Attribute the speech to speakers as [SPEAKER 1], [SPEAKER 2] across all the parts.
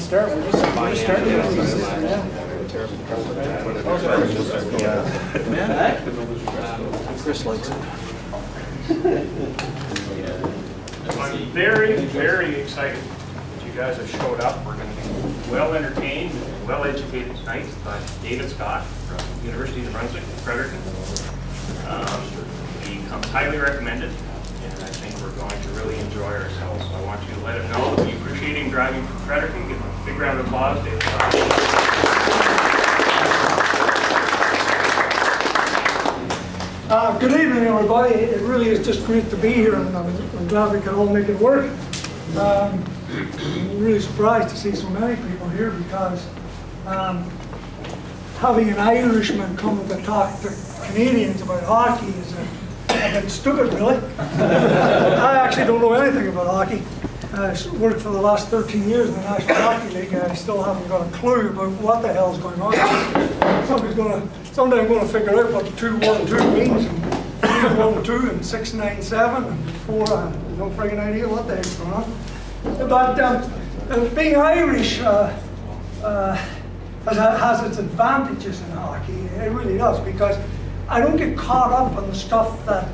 [SPEAKER 1] start, we're just, starting.
[SPEAKER 2] Chris likes it.
[SPEAKER 3] I'm very, very excited that you guys have showed up. We're going to be well entertained, well educated tonight by David Scott from University of New Brunswick, Fredericton. Um, Comes highly recommended, and I think we're going to really enjoy ourselves. So I want you to let him know that we appreciate him driving from Fredericton. Give him a big round of applause, David
[SPEAKER 4] Uh, Good evening, everybody. It really is just great to be here, and I'm I'm glad we can all make it work. Um, I'm really surprised to see so many people here because um, having an Irishman come to talk to Canadians about hockey is a stupid, really. I actually don't know anything about hockey. I've worked for the last 13 years in the National Hockey League, and I still haven't got a clue about what the hell's going on. Somebody's gonna, someday I'm gonna figure out what two one two means, and three one two, and six nine seven, and four, uh, no friggin' idea what the heck's going on. But um, uh, being Irish uh, uh, has, has its advantages in hockey. It really does because I don't get caught up on the stuff that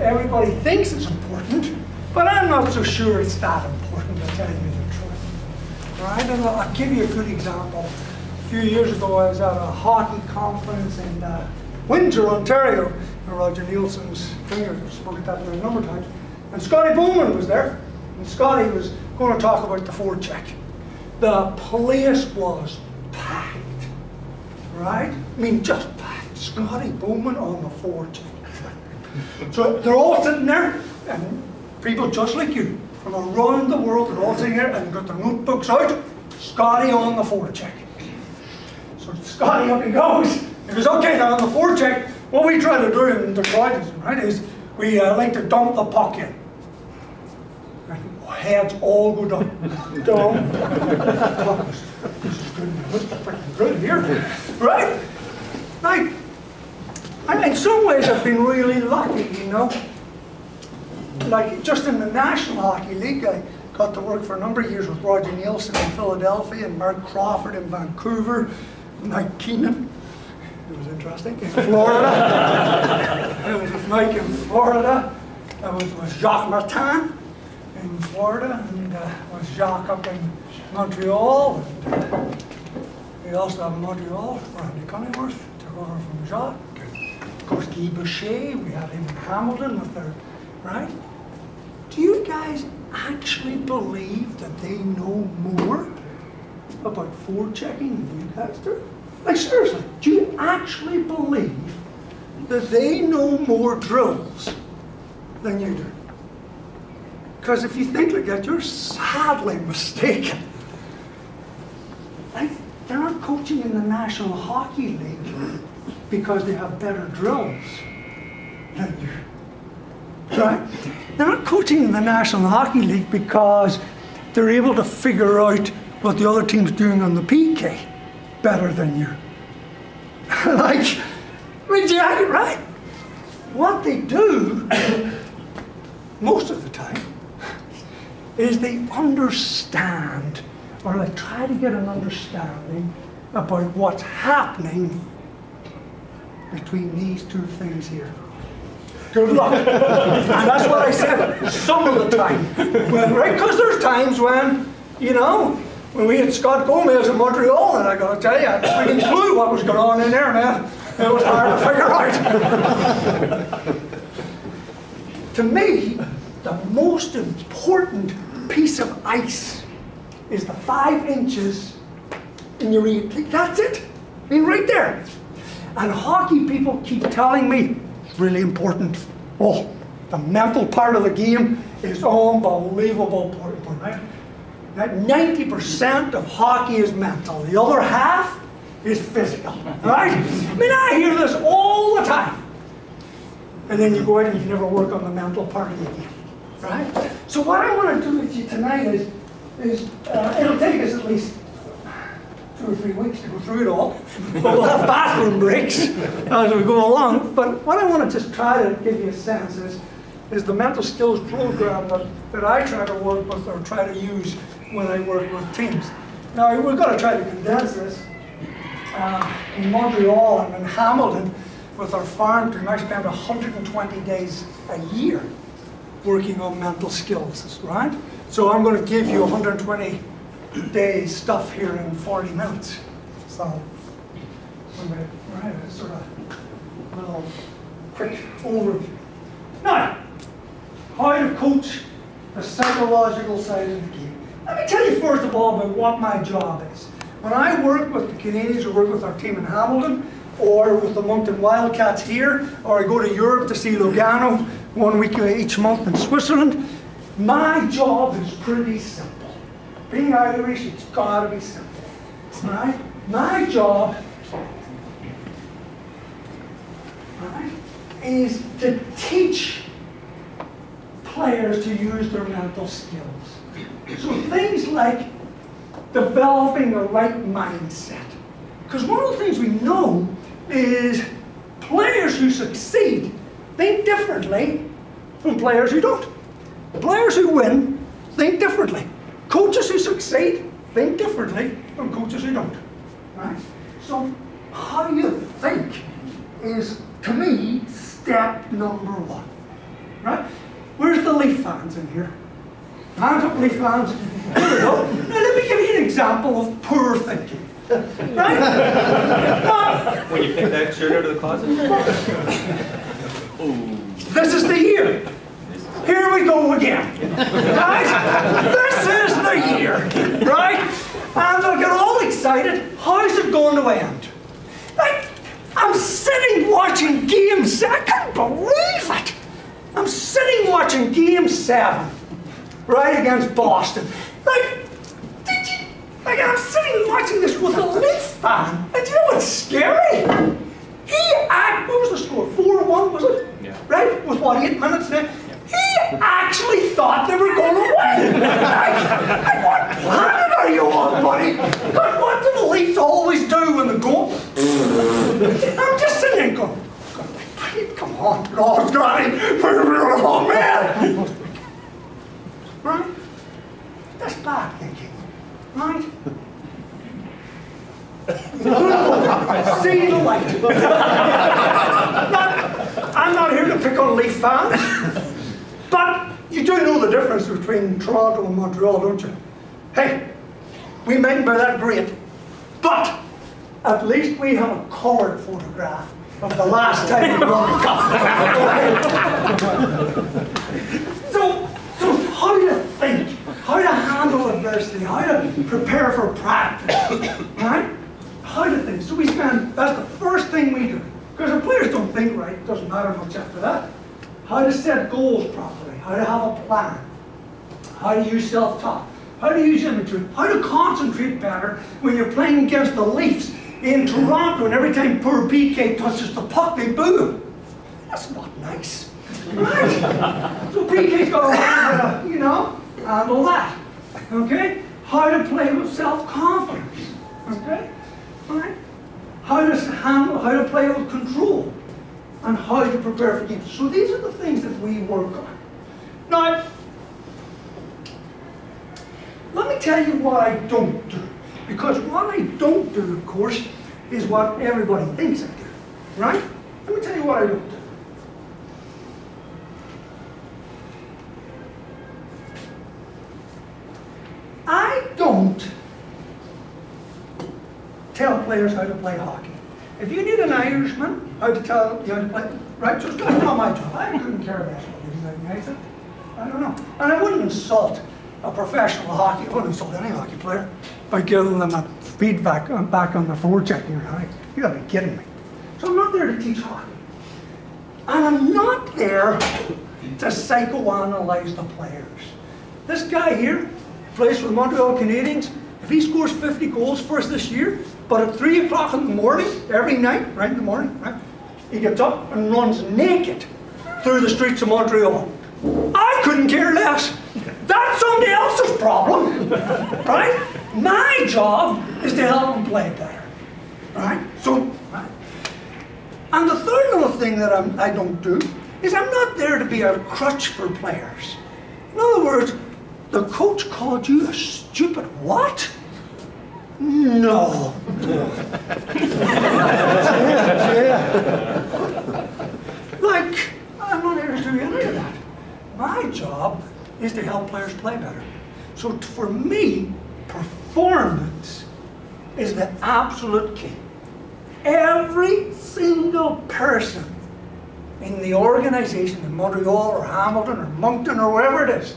[SPEAKER 4] everybody thinks it's important, but I'm not so sure it's that important to tell you the truth. Right? And I'll, give you a good example. A few years ago, I was at a hockey conference in uh, Windsor, Ontario. And Roger Neilson's finger spoke at that a number of times. And Scotty Bowman was there. And Scotty was going to talk about the forecheck. The place was packed. Right? I mean, just packed. Scotty Bowman on the forecheck. So they're all sitting there, and people just like you from around the world are all sitting here and got their notebooks out. Scotty on the forecheck. So Scotty up he goes. He goes, okay, now on the forecheck, what we try to do in the guidance, right, is we uh, like to dump the puck in. Heads all go down. down. this is good. This is good here. Right. And in some ways, I've been really lucky, you know. Like just in the National Hockey League, I got to work for a number of years with Roger Neilson in Philadelphia and Marc Crawford in Vancouver, Mike Keenan. It was interesting. In Florida. I was with Mike in Florida. I was with Jacques Martin in Florida, and uh, was Jacques up in Montreal. And, uh, we also have Montreal, Randy Cunneyworth took over from Jacques. Course, Guy Boucher, we had him in Hamilton with their, right? Do you guys actually believe that they know more about forechecking than you guys do? Like seriously, do you actually believe that they know more drills than you do? Because if you think like that, you're sadly mistaken. Like, they're not coaching in the National Hockey League because they have better drills than you. Right? They're not coaching in the National Hockey League because they're able to figure out what the other team's doing on the PK better than you. like, I mean, yeah, right? What they do, most of the time, is they understand, or they try to get an understanding about what's happening between these two things here. Good luck. and that's what I said some of the time. Well, right? Because there's times when, you know, when we had Scott Gomez in Montreal, and I got to tell you, I didn't clue what was going on in there, man. It was hard to figure out. to me, the most important piece of ice is the five inches in your ear. That's it. I mean, right there. And hockey people keep telling me it's really important. Oh, the mental part of the game is unbelievable important, right? That 90% of hockey is mental. The other half is physical, right? I mean, I hear this all the time. And then you go out and you never work on the mental part of the game, right? So what I want to do with you tonight is, is uh, it'll take us at least two or three weeks to go through it all. But we'll have bathroom breaks as we go along. But what I want to just try to give you a sense is, is the mental skills program that, that I try to work with or try to use when I work with teams. Now, we're going to try to condense this. Uh, in Montreal and in Hamilton, with our farm team, I spend 120 days a year working on mental skills, right? So I'm going to give you 120 days stuff here in 40 minutes. So, right, a sort of little quick overview. Now, how to coach the psychological side of the game. Let me tell you first of all about what my job is. When I work with the Canadiens or work with our team in Hamilton, or with the Moncton Wildcats here, or I go to Europe to see Lugano one week each month in Switzerland, my job is pretty simple. Being Irish, it's got to be simple. Right? My job right, is to teach players to use their mental skills. So things like developing the right mindset. Because one of the things we know is players who succeed think differently from players who don't. Players who win think differently. Coaches who succeed think differently from coaches who don't. Right? So how you think is, to me, step number one. Right? Where's the Leaf fans in here? Hands up, Leaf fans. Here we go. Now let me give you an example of poor thinking. Right?
[SPEAKER 2] When you pick that shirt out of the closet?
[SPEAKER 4] This is the year. Here we go again. Right? This is the year. Right? And they'll get all excited. How's it going to end? Like, I'm sitting watching game seven. I can't believe it. I'm sitting watching game seven, right, against Boston. Like, did you, like, I'm sitting watching this with a Leaf fan. And do you know what's scary? He act, what was the score? 4-1, was it?
[SPEAKER 2] Yeah.
[SPEAKER 4] Right? With what, eight minutes now? He actually thought they were going like, like, what planet are you on, buddy? God, what do the Leafs always do when they go? I'm just sitting there going, come on, oh, Johnny, oh, man. Right? That's bad thinking, right? See the light. Not- I'm not here to pick on Leaf fans, but you do know the difference between Toronto and Montreal, don't you? Hey, we mightn't be that great, but at least we have a colored photograph of the last time we won the cup. so, so how do you think, how to handle adversity, how to prepare for practice, right? How to think. So we spend, that's the first thing we do. Because if players don't think right, it doesn't matter much after that. How to set goals properly, how to have a plan, how to use self-talk, how to use imagery, how to concentrate better when you're playing against the Leafs in Toronto and every time poor PK touches the puck, they boo. That's not nice. Right? so PK's got to, you know, uh, handle that. Okay? How to play with self-confidence. Okay? Right? How to handle, how to play with control, and how to prepare for games. So these are the things that we work on. Now, let me tell you what I don't do. Because what I don't do, of course, is what everybody thinks I do. Right? Let me tell you what I don't do. I don't tell players how to play hockey. If you need an Irishman, how to tell you how to play, right? So that's not my job. I couldn't care you United United. I don't know. And I wouldn't insult a professional hockey, I wouldn't insult any hockey player by giving them a feedback on, back on the forecheck. Right? You gotta be kidding me. So I'm not there to teach hockey. And I'm not there to psychoanalyze the players. This guy here plays for the Montreal Canadiens. If he scores 50 goals for us this year, but at 3 o'clock in the morning, every night, right in the morning, right, he gets up and runs naked through the streets of Montreal. I couldn't care less. That's somebody else's problem, right? My job is to help them play better. Right? So, right. And the third little thing that I'm, I don't do is I'm not there to be a crutch for players. In other words, the coach called you a stupid what? No. Like, I'm not here to do any of that. My job is to help players play better. So for me, performance is the absolute key. Every single person in the organization in Montreal or Hamilton or Moncton or wherever it is,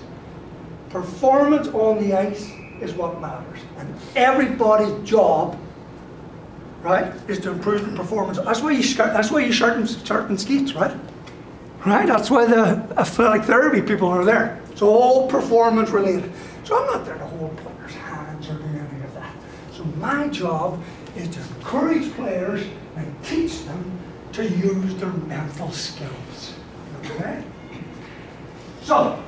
[SPEAKER 4] performance on the ice is what matters. And everybody's job, right, is to improve the performance. That's why you start, that's why you sharpen, sharpen skates, right? Right? That's why the athletic therapy people are there. It's all performance related. So I'm not there to hold players' hands or do any of that. So my job is to encourage players and teach them to use their mental skills. Okay? So,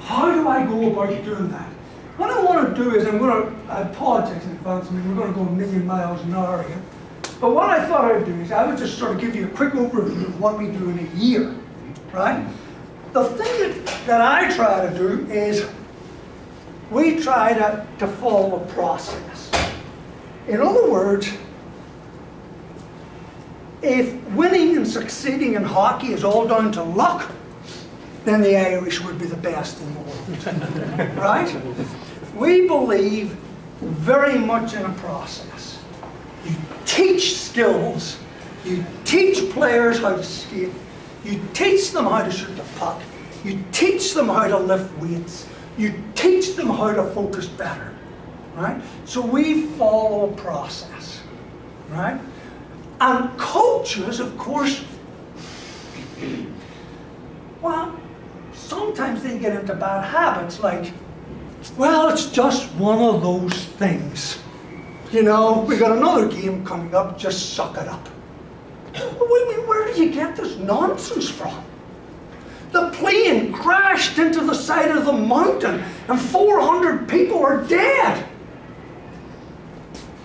[SPEAKER 4] how do I go about doing that? What I want to do is I'm going to, I apologize in advance, I mean, we're going to go a million miles an hour here. But what I thought I'd do is I would just sort of give you a quick overview of what we do in a year, right? The thing that, that I try to do is we try to, to follow a process. In other words, if winning and succeeding in hockey is all down to luck, then the Irish would be the best in the world. right? We believe very much in a process. You teach skills, you teach players how to skate, you teach them how to shoot the puck, you teach them how to lift weights, you teach them how to focus better. Right? So we follow a process. Right? And coaches, of course, well, sometimes they get into bad habits like, well, it's just one of those things. You know, we got another game coming up, just suck it up. Wait, wait, where do you get this nonsense from? The plane crashed into the side of the mountain and 400 people are dead.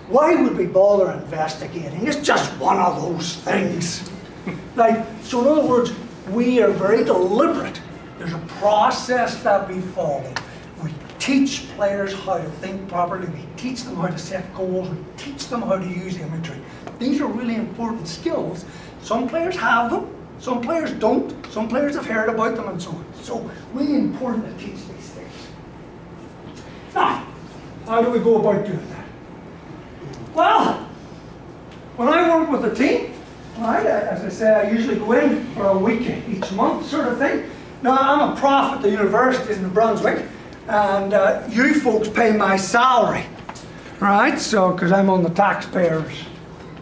[SPEAKER 4] Why would we bother investigating? It's just one of those things. like, so in other words, we are very deliberate. There's a process that we follow. Teach players how to think properly. We teach them how to set goals. We teach them how to use imagery. These are really important skills. Some players have them. Some players don't. Some players have heard about them and so on. So really important to teach these things. Now, how do we go about doing that? Well, when I work with a team, right, as I say, I usually go in for a week each month sort of thing. Now, I'm a prof at the University in New Brunswick, and uh, you folks pay my salary, right? So, because I'm on the taxpayers'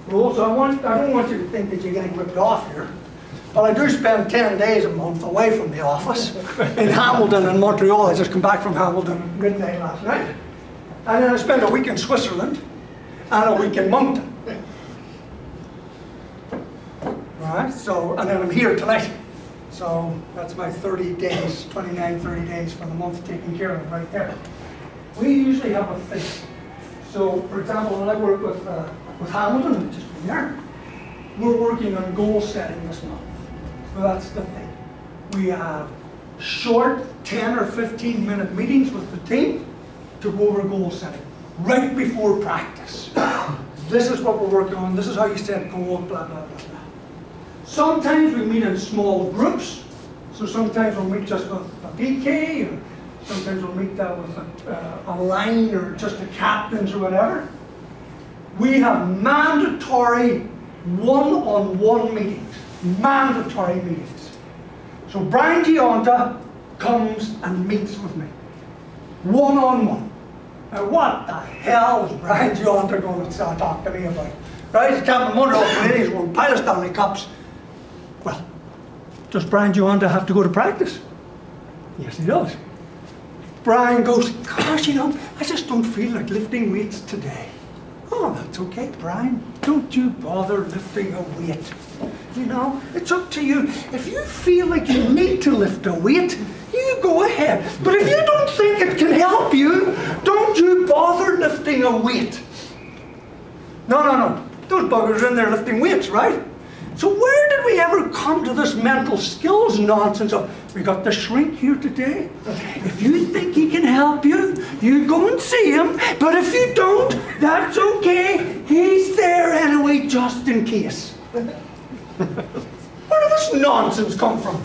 [SPEAKER 4] roll, so I, want, I don't want you to think that you're getting ripped off here. But I do spend 10 days a month away from the office in Hamilton and Montreal. I just come back from Hamilton at midnight last night. And then I spend a week in Switzerland and a week in Moncton. Right, so, and then I'm here tonight. So that's my 30 days, 29, 30 days for the month taken care of right there. We usually have a thing. So, for example, when I work with, uh, with Hamilton, which is we're working on goal setting this month. So that's the thing. We have short 10 or 15 minute meetings with the team to go over goal setting right before practice. this is what we're working on, this is how you set goals, blah, blah, blah. Sometimes we meet in small groups, so sometimes we'll meet just with a PK, or sometimes we'll meet that with a, uh, a line or just the captains or whatever. We have mandatory one-on-one meetings, mandatory meetings. So Brian Gionta comes and meets with me, one-on-one. Now what the hell is Brian Gionta going to talk to me about? Right, he's captain of Montreal Canadiens, won Pilot Stanley Cups. Does Brian Gionta have to go to practice? Yes, he does. Brian goes, gosh, you know, I just don't feel like lifting weights today. Oh, that's okay, Brian. Don't you bother lifting a weight. You know, it's up to you. If you feel like you need to lift a weight, you go ahead. But if you don't think it can help you, don't you bother lifting a weight. No, no, no. Those buggers are in there lifting weights, right? So where did we ever come to this mental skills nonsense of, we got the shrink here today. If you think he can help you, you go and see him. But if you don't, that's okay. He's there anyway, just in case. Where did this nonsense come from?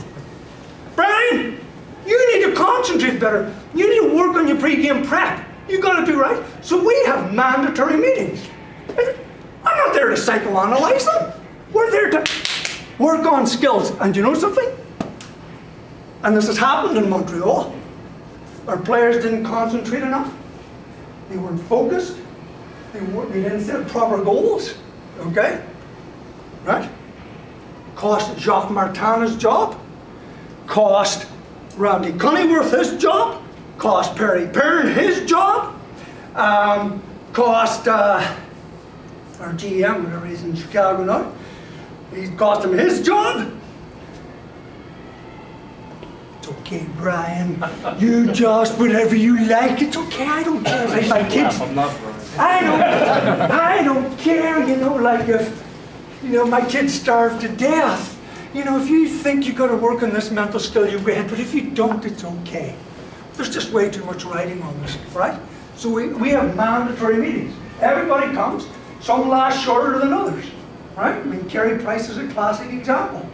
[SPEAKER 4] Brian, you need to concentrate better. You need to work on your pre-game prep. You got to do right. So we have mandatory meetings. I'm not there to psychoanalyze them. We're there to work on skills. And you know something? And this has happened in Montreal. Our players didn't concentrate enough. They weren't focused. They, weren't, they didn't set proper goals. Okay? Right? Cost Jacques Martin his job. Cost Randy Cunneyworth his job. Cost Perry Pearn his job. Um, cost uh, our GM, whatever he's in Chicago now. He cost him his job. It's okay, Brian. You just whatever you like. It's okay. I don't care if my kids.
[SPEAKER 1] I'm not Brian.
[SPEAKER 4] I don't. I don't care. You know, like if you know my kids starve to death. You know, if you think you got to work on this mental skill, you can. But if you don't, it's okay. There's just way too much writing on this, right? So we, we have mandatory meetings. Everybody comes. Some last shorter than others, right? I mean, Carey Price is a classic example,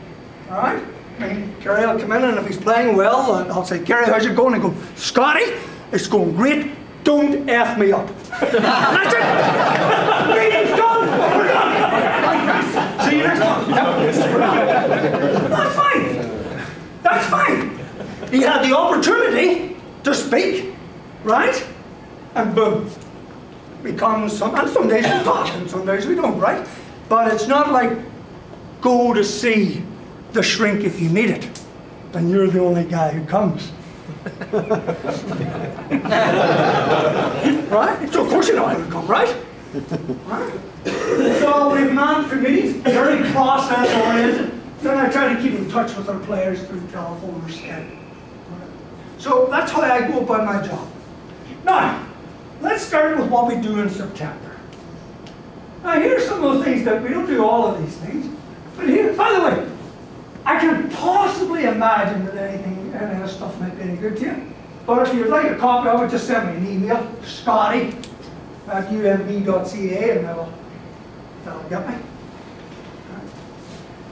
[SPEAKER 4] all right? I mean, Carey will come in and if he's playing well, I'll say, Carey, how's it going? And go, Scotty, it's going great. Don't F me up. That's it. Meeting's done. We're done. See you next time. That's fine. That's fine. He had the opportunity to speak, right? And boom, becomes some, and some days we talk and some days we don't, right? But it's not like go to see the shrink if you need it, and you're the only guy who comes. right? So of course you know I would come, right? right? So we've mandatory meetings, very process oriented. Then I try to keep in touch with our players through telephone or Skype. So that's how I go about my job. Now, let's start with what we do in September. Now, here's some of the things that we don't do all of these things. But here, by the way, I can't possibly imagine that anything, any of this stuff might be any good to you. But if you'd like a copy of it, just send me an email, Scotty at unb.ca, and that'll, that'll get me.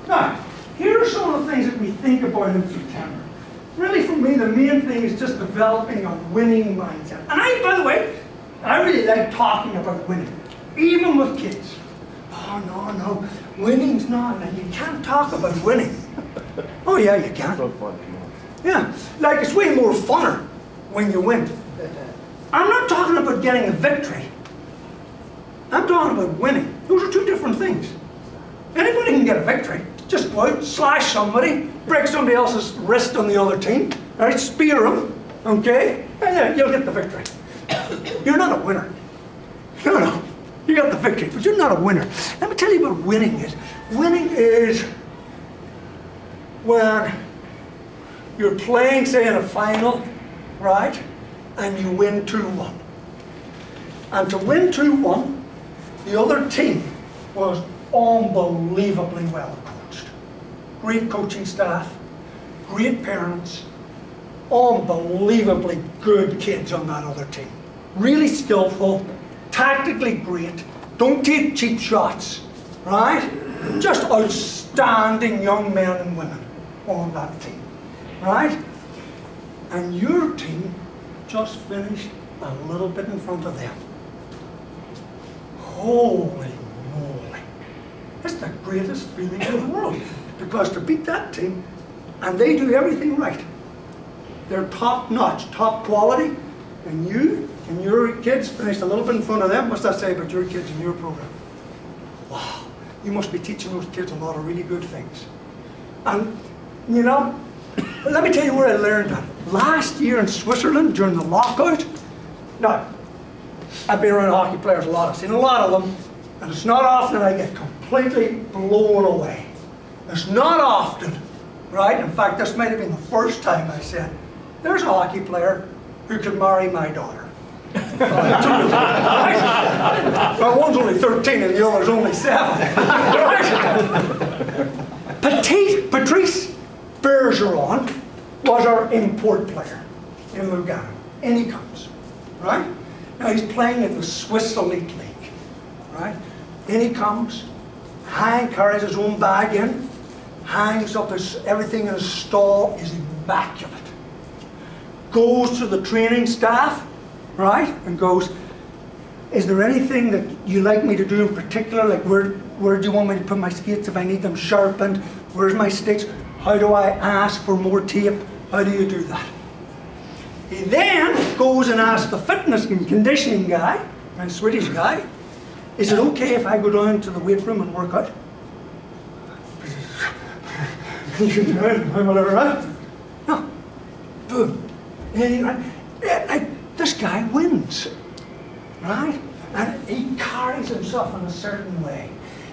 [SPEAKER 4] Now, here are some of the things that we think about in September. Really, for me, the main thing is just developing a winning mindset. And I, by the way, I really like talking about winning, even with kids. Oh, no, no, winning's not, and you can't talk about winning. Oh, yeah, you can.
[SPEAKER 1] So fun.
[SPEAKER 4] Yeah, like it's way more funner when you win. I'm not talking about getting a victory. I'm talking about winning. Those are two different things. Anybody can get a victory. Just go out, slash somebody, break somebody else's wrist on the other team, right? Spear them, okay? And then you'll get the victory. You're not a winner. No, no. You got the victory, but you're not a winner. Let me tell you what winning is. Winning is when you're playing, say, in a final, right? And you win 2-1. And to win 2-1, the other team was unbelievably well coached. Great coaching staff, great parents, unbelievably good kids on that other team. Really skillful, tactically great, don't take cheap shots, right? Just outstanding young men and women on that team, right? And your team just finished a little bit in front of them. Holy moly. It's the greatest feeling in the world. Because to beat that team, and they do everything right. They're top notch, top quality, and you and your kids finished a little bit in front of them. What's that say about your kids and your program? Wow, you must be teaching those kids a lot of really good things. And, you know, let me tell you where I learned that. Last year in Switzerland during the lockout, now, I've been around hockey players a lot, I've seen a lot of them, and it's not often I get completely blown away. It's not often, right? In fact, this might have been the first time I said, there's a hockey player who could marry my daughter. Well, one's only 13 and the other's only seven. Right? Patrice, Bergeron was our import player in Lugano. In he comes, right? Now he's playing in the Swiss Elite League, right? In he comes, Hank carries his own bag in, hangs up his, everything in his stall is immaculate. Goes to the training staff, right, and goes, is there anything that you like me to do in particular? Like where, where do you want me to put my skates if I need them sharpened? Where's my sticks? How do I ask for more tape? How do you do that? He then goes and asks the fitness and conditioning guy, my Swedish guy, is it okay if I go down to the weight room and work out? you can do it? No. Boom. And this guy wins right? And he carries himself in a certain way.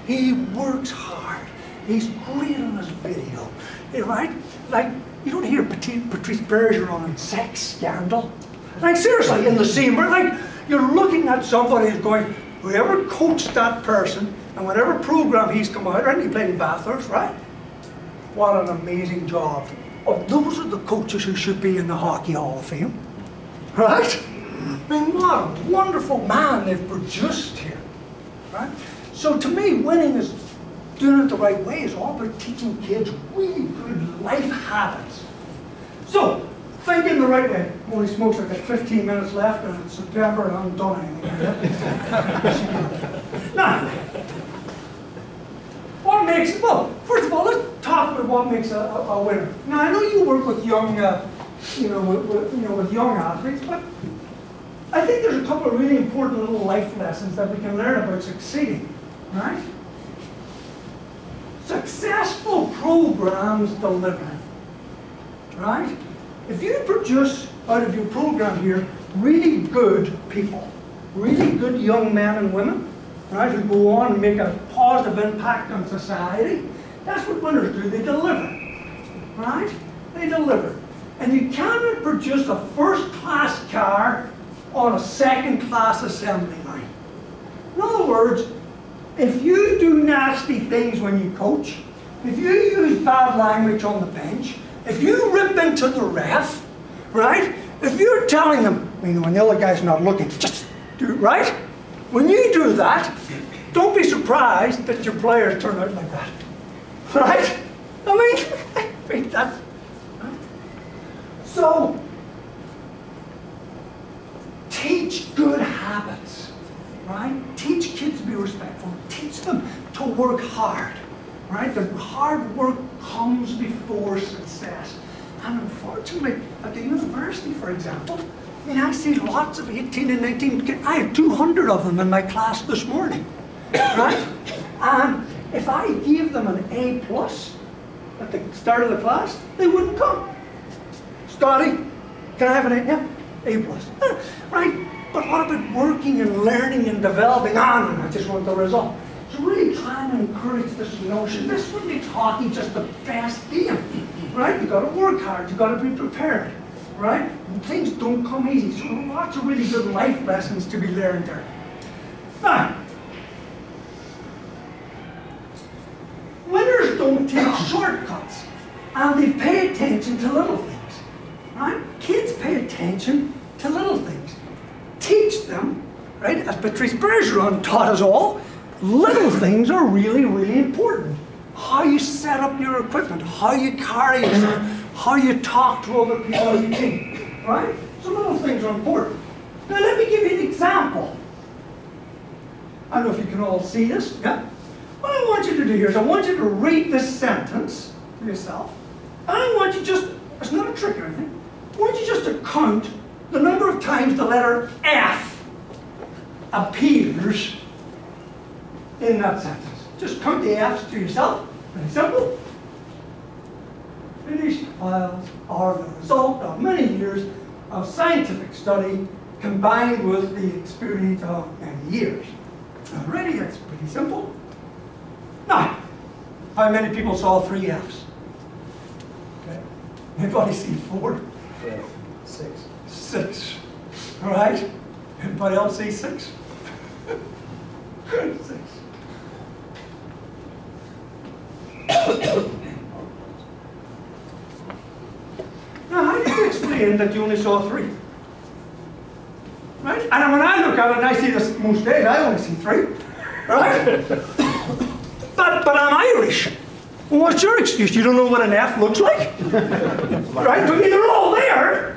[SPEAKER 4] He works hard. He's great on his video, right? Like, you don't hear Patrice, Bergeron on sex scandal. Like, seriously, in the scene, where, like, you're looking at somebody who's going, whoever coached that person, and whatever program he's come out, and he played in Bathurst, right? What an amazing job. Oh, those are the coaches who should be in the Hockey Hall of Fame, right? I mean, what a wonderful man they've produced here, right? So to me, winning is doing it the right way. is all about teaching kids really good life habits. So, thinking the right way. Holy smokes, I've got 15 minutes left and it's September and I'm done. now, what makes, well, first of all, let's talk about what makes a, a, a winner. Now, I know you work with young, uh, you know, with, with, you know, with young athletes, but I think there's a couple of really important little life lessons that we can learn about succeeding, right? Successful programs deliver, right? If you produce out of your program here really good people, really good young men and women, right, who go on and make a positive impact on society, that's what winners do. They deliver, right? They deliver. And you cannot produce a first-class car on a second-class assembly line. In other words, if you do nasty things when you coach, if you use bad language on the bench, if you rip into the ref, right? If you're telling them, you know, when the other guy's not looking, just do it, right? When you do that, don't be surprised that your players turn out like that. Right? I mean, I that's... So, teach good habits, right? Teach kids to be respectful. Teach them to work hard, right? The hard work comes before success. And unfortunately, at the university, for example, I mean, I see lots of 18 and 19 kids. I had 200 of them in my class this morning, right? And if I gave them an A plus at the start of the class, they wouldn't come. Scotty, can I have an A? Yeah. A plus. Right? But what about working and learning and developing ah, on? I just want the result. So really trying to encourage this notion. This what makes hockey just the best game. Right? You've got to work hard. You've got to be prepared. Right? And things don't come easy. So lots of really good life lessons to be learned there. Now, winners don't take shortcuts. And they pay attention to little things. Right? Kids pay attention to little things. Teach them, right, as Patrice Bergeron taught us all, little things are really, really important. How you set up your equipment, how you carry yourself, how you talk to other people on your team, right? So little things are important. Now let me give you an example. I don't know if you can all see this, yeah? What I want you to do here is I want you to read this sentence to yourself. I want you just, it's not a trick or anything, I want you just to count the number of times the letter F appears in that sentence. Just count the F's to yourself. Very simple. Finished files are the result of many years of scientific study combined with the experience of many years. Already, that's pretty simple. Now, how many people saw three F's? Anybody see four?
[SPEAKER 1] Six.
[SPEAKER 4] Six. All right? Anybody else see six? six. now, how do you explain that you only saw three? Right? And when I look at it and I see this most days, I only see three. Right? but, but I'm Irish. Well, what's your excuse? You don't know what an F looks like? right? I mean, they're all there.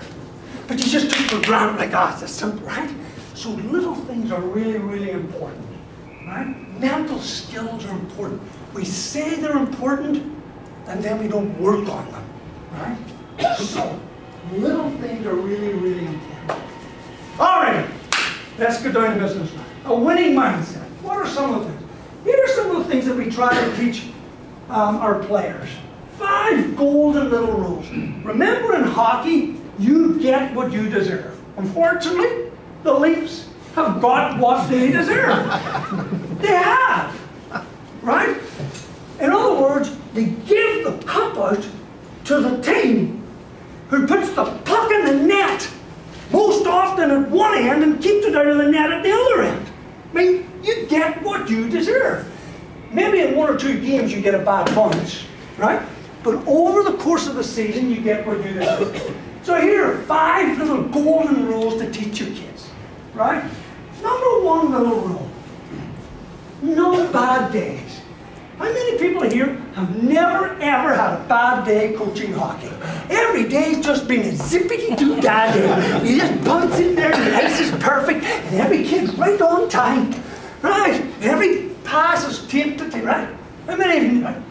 [SPEAKER 4] But you just took for granted, like, ah, oh, it's simple, right? So little things are really, really important. Right? Mental skills are important. We say they're important, and then we don't work on them. Right? So little things are really, really important. All right, let's go down to business. A winning mindset. What are some of the things? Here are some of the things that we try to teach um, our players. Five golden little rules. Remember in hockey, you get what you deserve. Unfortunately, the Leafs have got what they deserve. they have. Right? In other words, they give the cup out to the team who puts the puck in the net most often at one end and keeps it out of the net at the other end. I mean, you get what you deserve. Maybe in one or two games you get a bad punch, right? But over the course of the season, you get what you deserve. So here are five little golden rules to teach your kids, right? Number one little rule, no bad days. How many people here have never ever had a bad day coaching hockey? Every day's just been a zippity doo dah day. You just bounce in there, the ice is perfect, and every kid's right on time. Right? Every pass is taped to right? How many of you? Right?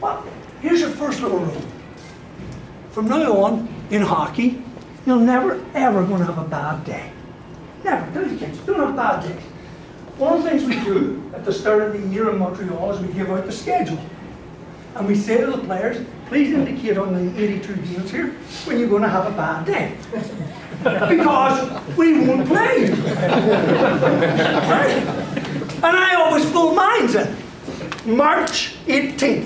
[SPEAKER 4] Well, here's your first little rule. From now on, in hockey, you're never ever going to have a bad day. Never. Your kids, don't have bad days. One of the things we do at the start of the year in Montreal is we give out the schedule. And we say to the players, please indicate on the 82 games here when you're going to have a bad day. because we won't play right? And I always mines in. March 18th.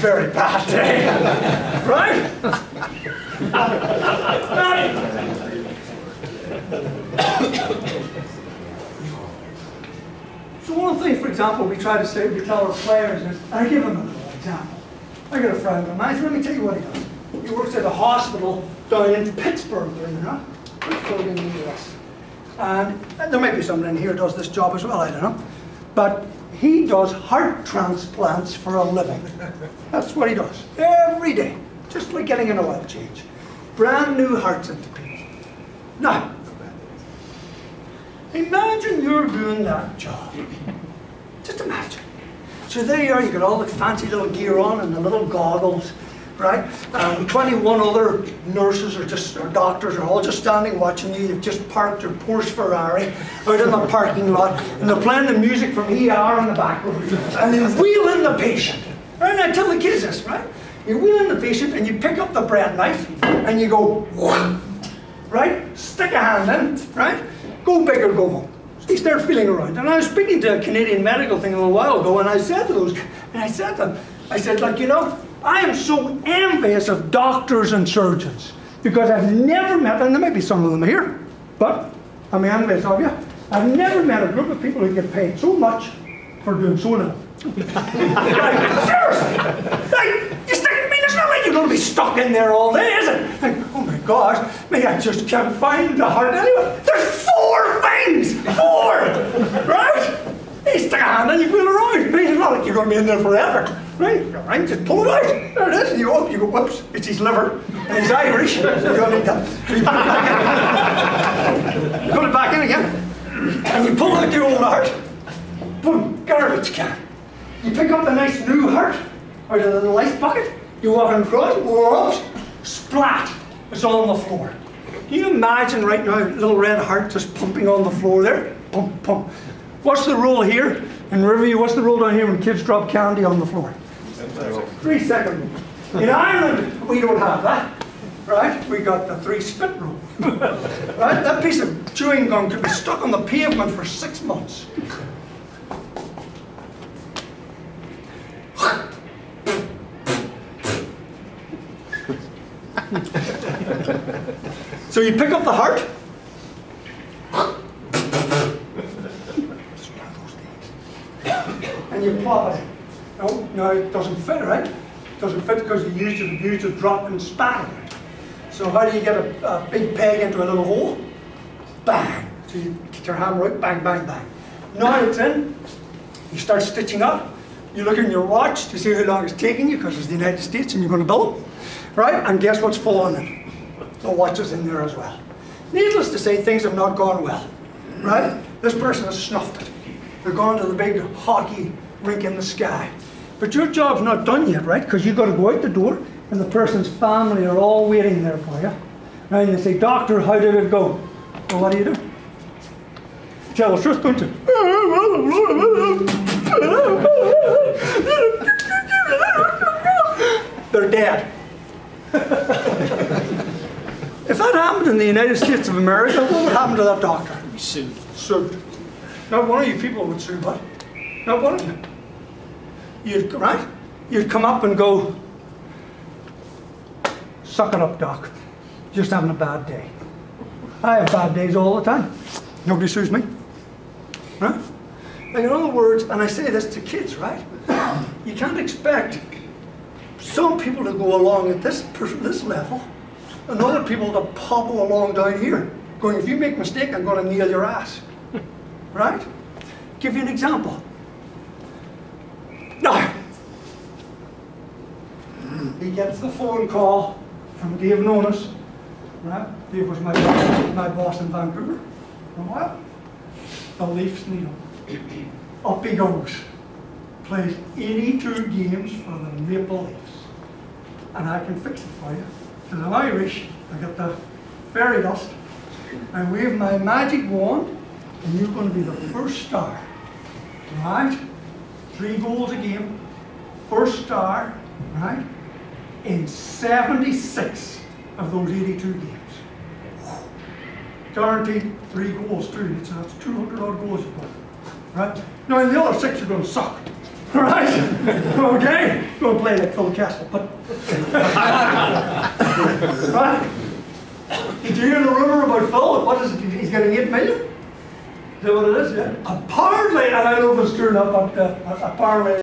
[SPEAKER 4] Very bad day. right? So one things, for example, we try to say, we tell our players is, I give them a little example. I got a friend of mine, so let me tell you what he does. He works at a hospital down in Pittsburgh, or not. Pittsburgh in the US. And, there might be someone in here who does this job as well, I don't know. But he does heart transplants for a living. That's what he does. Every day. Just like getting an oil change. Brand new hearts into people. Now, imagine you're doing that job. Just imagine. So there you are, you got all the fancy little gear on and the little goggles, right? Um, 21 other nurses or just or doctors are all just standing watching you. You've just parked your Porsche Ferrari out in the parking lot, and they're playing the music from ER in the back room, and they're wheeling the patient. Right? And I tell the kids this, right? You wheel in the patient and you pick up the bread knife and you go, right? Stick a hand in, right? Go big or go home. They start feeling around. And I was speaking to a Canadian medical thing a little while ago and I said to those, and I said to them, I said, like, you know, I am so envious of doctors and surgeons because I've never met, and there may be some of them here, but I'm envious of you. I've never met a group of people who get paid so much for doing so little. like, seriously! Like, you stick, I mean, it's not like you're going to be stuck in there all day, is it? Like, oh my gosh, maybe I just can't find the heart anyway. There's four things! Four! right? You stick a hand and you wheel around. It's not like you're going to be in there forever. Right? Right? Just pull it out. There it is. And you up, you go, whoops, it's his liver. And he's Irish. So you don't need that. So you put it back in. Put it back in again. And you pull out the old heart. Boom, garbage can. You pick up the nice new heart out of the little ice bucket, you walk across, whoops, splat, it's on the floor. Can you imagine right now, little red heart just pumping on the floor there? Pump, pump. What's the rule here in Riverview? What's the rule down here when kids drop candy on the floor? Three second rule. In Ireland, we don't have that, right? We got the three spit rule, right? That piece of chewing gum could be stuck on the pavement for six months. so you pick up the heart. and you plop it. No, no, it doesn't fit, right? It doesn't fit because you used it, abused it, dropped and spat it. So how do you get a, a big peg into a little hole? Bang. So you get your hammer out, bang, bang, bang. Now it's in. You start stitching up. You look in your watch to see how long it's taking you because it's the United States and you're going to bill them. Right? And guess what's full on it? The watch is in there as well. Needless to say, things have not gone well. Right? This person has snuffed it. They're going to the big hockey rink in the sky. But your job's not done yet, right? Because you've got to go out the door and the person's family are all waiting there for you. Right? And they say, Doctor, how did it go? Well, what do you do? Tell the truth, don't you? They're dead. if that happened in the United States of America, what would happen to that doctor?
[SPEAKER 1] We sued.
[SPEAKER 4] Sued. Not one of you people would sue, but not one of you. You'd right? You'd come up and go, suck it up, doc. Just having a bad day. I have bad days all the time. Nobody sues me. Right? Like in other words, and I say this to kids, right? You can't expect some people to go along at this this level, and other people to popple along down here, going, if you make a mistake, I'm going to nail your ass. Right? Give you an example. He gets the phone call from Dave Nonis. Right? Dave was my my boss in Vancouver. And what? The Leafs need him. Up he goes. Plays 82 games for the Maple Leafs. And I can fix it for you. Because I'm Irish, I got the fairy dust. I wave my magic wand, and you're going to be the first star. Right? Three goals a game, first star, right? In 76 of those 82 games. Guaranteed three goals too, so that's 200 odd goals. Right? Now the other six you're going to suck. Right? okay? Go and play like Phil Kessel, but. right? Did you hear the rumor about Phil? What is it? He's getting 8 million? Is that what it is? Yeah. Apparently, and I don't know if it's true or not, but uh, apparently